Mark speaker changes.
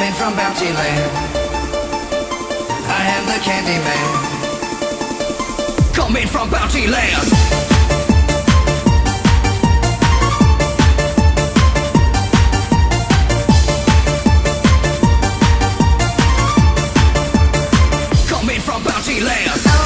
Speaker 1: coming from Bounty Land. I am the Candyman. Coming from Bounty Land. Bounty Land.